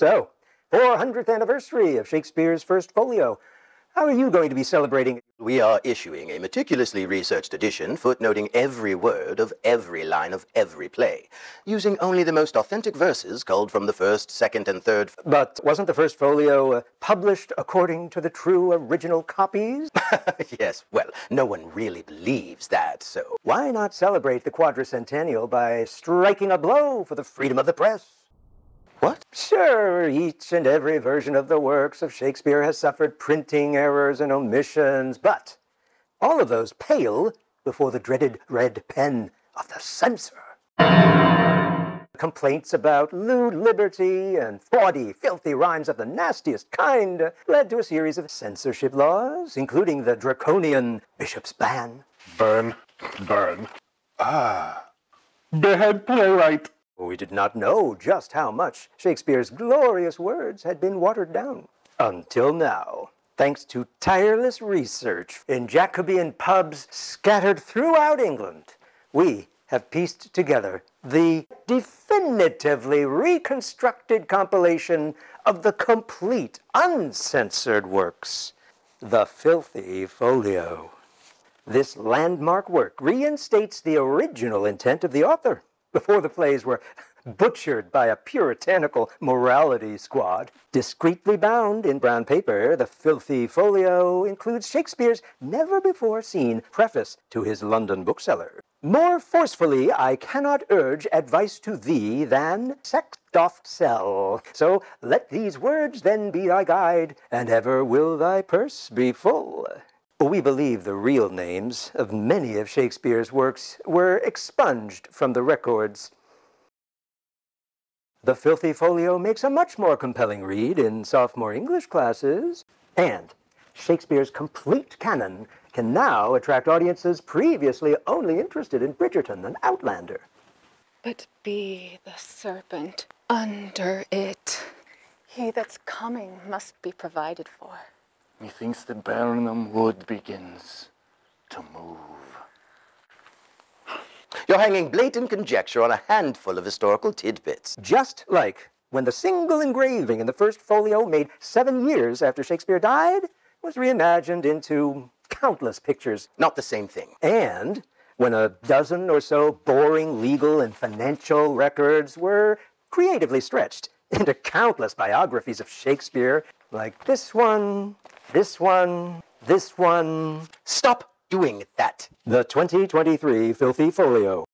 So, 400th anniversary of Shakespeare's first folio. How are you going to be celebrating? We are issuing a meticulously researched edition footnoting every word of every line of every play, using only the most authentic verses culled from the first, second, and third. But wasn't the first folio uh, published according to the true original copies? yes, well, no one really believes that, so. Why not celebrate the quadricentennial by striking a blow for the freedom of the press? What? Sure, each and every version of the works of Shakespeare has suffered printing errors and omissions, but all of those pale before the dreaded red pen of the censor. Complaints about lewd liberty and bawdy, filthy rhymes of the nastiest kind led to a series of censorship laws, including the draconian bishop's ban. Burn, burn. Ah, behead playwright. We did not know just how much Shakespeare's glorious words had been watered down. Until now, thanks to tireless research in Jacobean pubs scattered throughout England, we have pieced together the definitively reconstructed compilation of the complete uncensored works, The Filthy Folio. This landmark work reinstates the original intent of the author before the plays were butchered by a puritanical morality squad. Discreetly bound in brown paper, the filthy folio includes Shakespeare's never before seen preface to his London bookseller. More forcefully I cannot urge advice to thee than sex doth sell. So let these words then be thy guide, and ever will thy purse be full. We believe the real names of many of Shakespeare's works were expunged from the records. The Filthy Folio makes a much more compelling read in sophomore English classes, and Shakespeare's complete canon can now attract audiences previously only interested in Bridgerton and Outlander. But be the serpent under it. He that's coming must be provided for. Methinks the Birnam Wood begins to move. You're hanging blatant conjecture on a handful of historical tidbits. Just like when the single engraving in the first folio made seven years after Shakespeare died was reimagined into countless pictures. Not the same thing. And when a dozen or so boring legal and financial records were creatively stretched into countless biographies of Shakespeare, like this one, this one, this one. Stop doing that. The 2023 Filthy Folio.